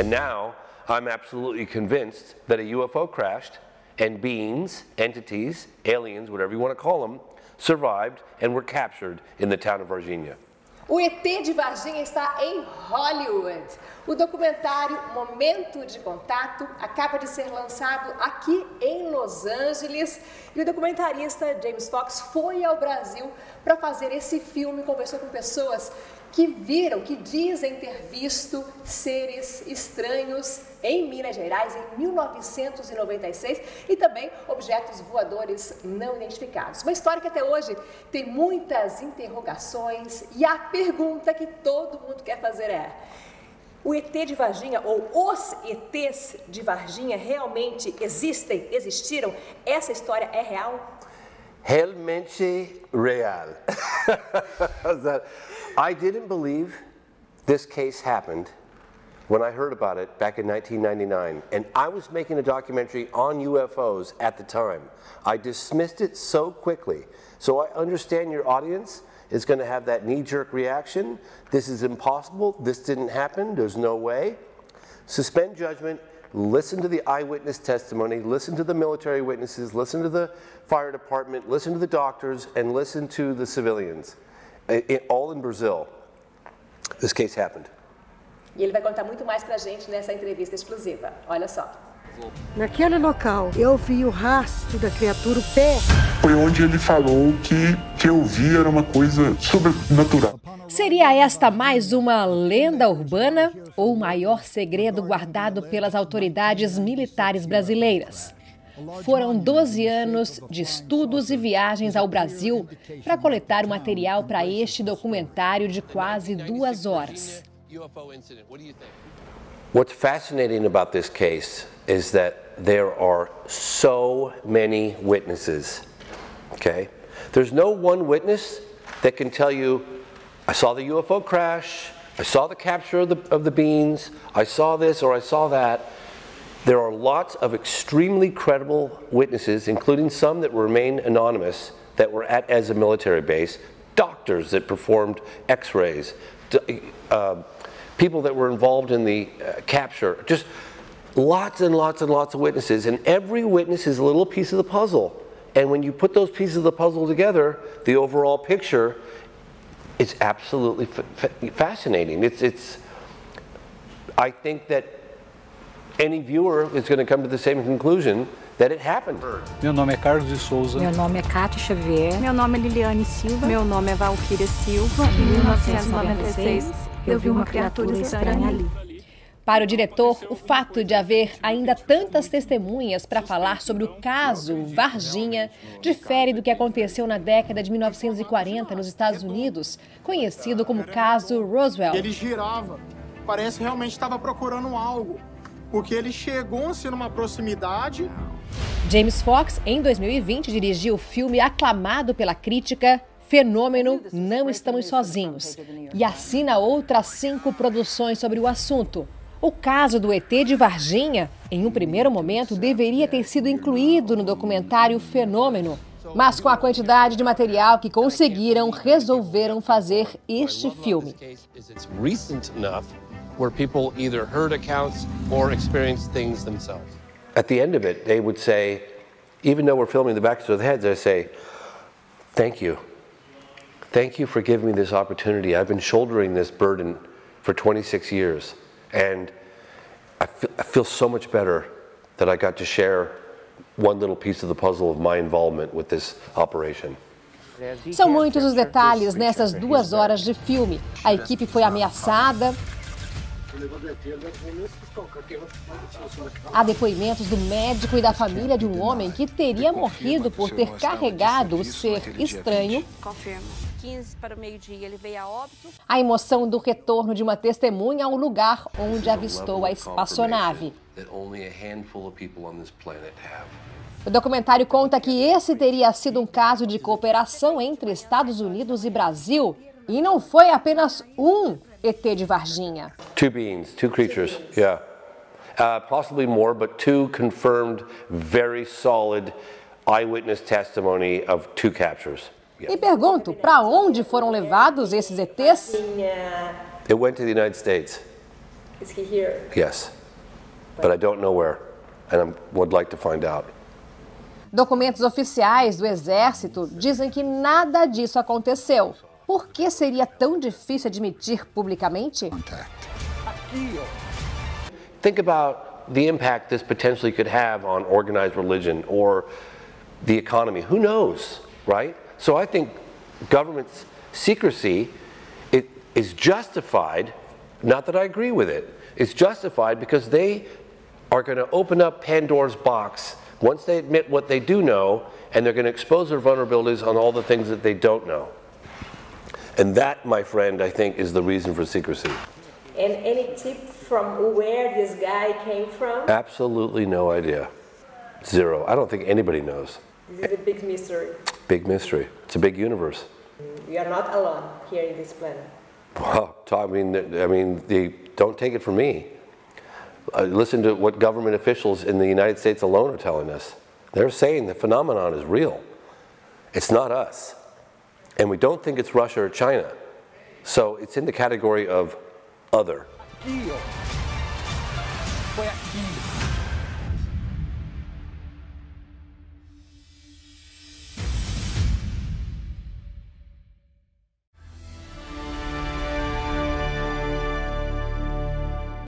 And now I'm absolutely convinced that a UFO crashed and beings, entities, aliens, whatever you want to call them, survived and were captured in the town of Virginia. O ET de Varginha está em Hollywood. O documentário Momento de Contato acaba de ser lançado aqui em Los Angeles e o documentarista James Fox foi ao Brasil para fazer esse filme, conversou com pessoas que viram, que dizem ter visto seres estranhos em Minas Gerais em 1996 e também objetos voadores não identificados. Uma história que até hoje tem muitas interrogações e a pergunta que todo mundo quer fazer é: o ET de Varginha ou os ETs de Varginha realmente existem, existiram? Essa história é real? Realmente real. I didn't believe this case happened when I heard about it back in 1999. And I was making a documentary on UFOs at the time. I dismissed it so quickly. So I understand your audience is going to have that knee jerk reaction. This is impossible. This didn't happen. There's no way. Suspend judgment. Listen to the eyewitness testimony, listen to the military witnesses, listen to the fire department, listen to the doctors, and listen to the civilians. It, all in Brazil. This case happened. E ele vai contar muito mais pra gente nessa entrevista exclusiva. Olha só. Naquele local, eu vi o rastro da criatura, o pé. Foi onde ele falou que que eu vi era uma coisa sobrenatural. Seria esta mais uma lenda urbana ou o maior segredo guardado pelas autoridades militares brasileiras? Foram 12 anos de estudos e viagens ao Brasil para coletar o material para este documentário de quase duas horas. What's fascinating about this case is that there are so many witnesses. Okay? There's no one witness that can tell you, I saw the UFO crash, I saw the capture of the, of the beans, I saw this or I saw that. There are lots of extremely credible witnesses, including some that remain anonymous, that were at as a military base, doctors that performed x rays, uh, people that were involved in the uh, capture, just lots and lots and lots of witnesses. And every witness is a little piece of the puzzle. And when you put those pieces of the puzzle together, the overall picture is absolutely fascinating. It's, it's, I think that any viewer is going to come to the same conclusion that it happened. Meu nome é Carlos de Souza. Meu nome é Cátia Xavier. Meu nome é Liliane Silva. Meu nome é Valquíria Silva. Em 1996, eu vi uma criatura estranha ali. Para o diretor, o fato de haver ainda tantas testemunhas para falar sobre o caso Varginha difere do que aconteceu na década de 1940 nos Estados Unidos, conhecido como caso Roswell. Ele girava, parece realmente estava procurando algo porque ele chegou-se numa proximidade. James Fox, em 2020, dirigiu o filme aclamado pela crítica Fenômeno Não Estamos Sozinhos e assina outras cinco produções sobre o assunto. O caso do ET de Varginha, em um primeiro momento, deveria ter sido incluído no documentário Fenômeno, mas com a quantidade de material que conseguiram, resolveram fazer este filme where people either heard accounts or experienced things themselves. At the end of it, they would say, even though we're filming the backs of the heads, I say, thank you. Thank you for giving me this opportunity. I've been shouldering this burden for 26 years. And I feel, I feel so much better that I got to share one little piece of the puzzle of my involvement with this operation. São muitos os detalhes nessas duas horas de filme. A equipe foi ameaçada, Há depoimentos do médico e da família de um homem que teria morrido por ter carregado o ser estranho. A emoção do retorno de uma testemunha ao lugar onde avistou a espaçonave. O documentário conta que esse teria sido um caso de cooperação entre Estados Unidos e Brasil. E não foi apenas um ET de Varginha? Two beings, two creatures, yeah. Uh, possibly more, but two confirmed, very solid eyewitness testimony of two captures. E pergunto, para onde foram levados esses ETs? It went to the United States. Is he here? Yes. But I don't know where, and I would like to find out. Documentos oficiais do Exército dizem que nada disso aconteceu. Por que seria tão difícil admitir publicamente? Think about the impact this potentially could have on organized religion or the economy. Who knows, right? So I think government secrecy it is justified, not that I agree with it, it's justified because they are going to open up Pandora's box once they admit what they do know, and they're going to expose their vulnerabilities on all the things that they don't know. And that, my friend, I think is the reason for secrecy. And any tip from where this guy came from? Absolutely no idea. Zero. I don't think anybody knows. This is a big mystery. Big mystery. It's a big universe. We are not alone here in this planet. Well, I mean, I mean, the, don't take it from me. Uh, listen to what government officials in the United States alone are telling us. They're saying the phenomenon is real. It's not us. And we don't think it's Russia or China. So it's in the category of other.